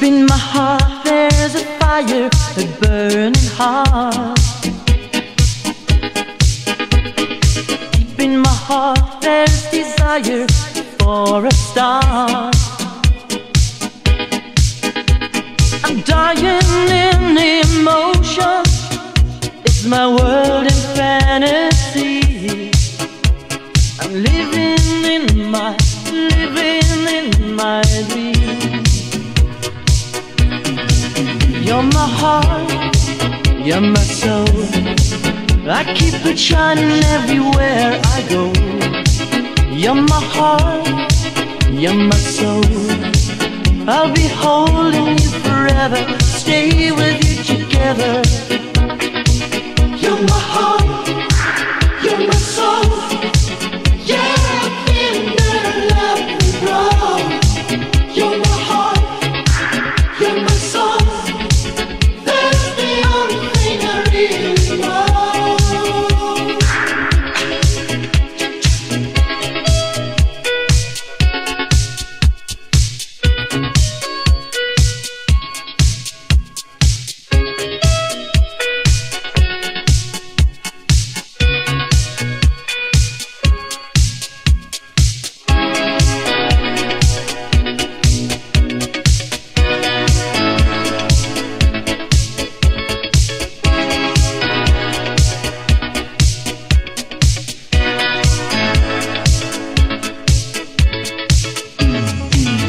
Deep in my heart there's a fire, a burning heart. Deep in my heart there's desire for a star. I'm dying in emotion. It's my world in fantasy. You're my heart, you're my soul. I keep it shining everywhere I go. You're my heart, you're my soul. I'll be holding you forever, stay with you together. You're my heart,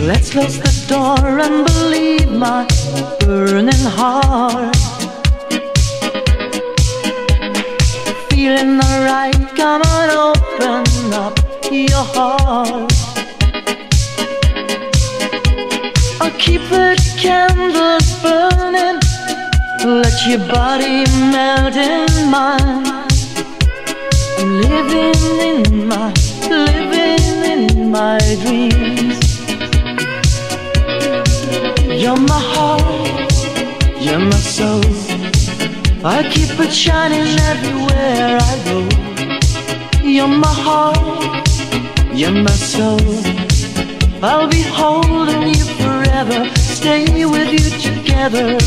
Let's close the door and believe my burning heart. Feeling alright, come on, open up your heart. I'll keep the candles burning, let your body melt in mine. I'm living in my, living in my dreams. You're my heart, you're my soul. I keep it shining everywhere I go. You're my heart, you're my soul. I'll be holding you forever, stay with you together.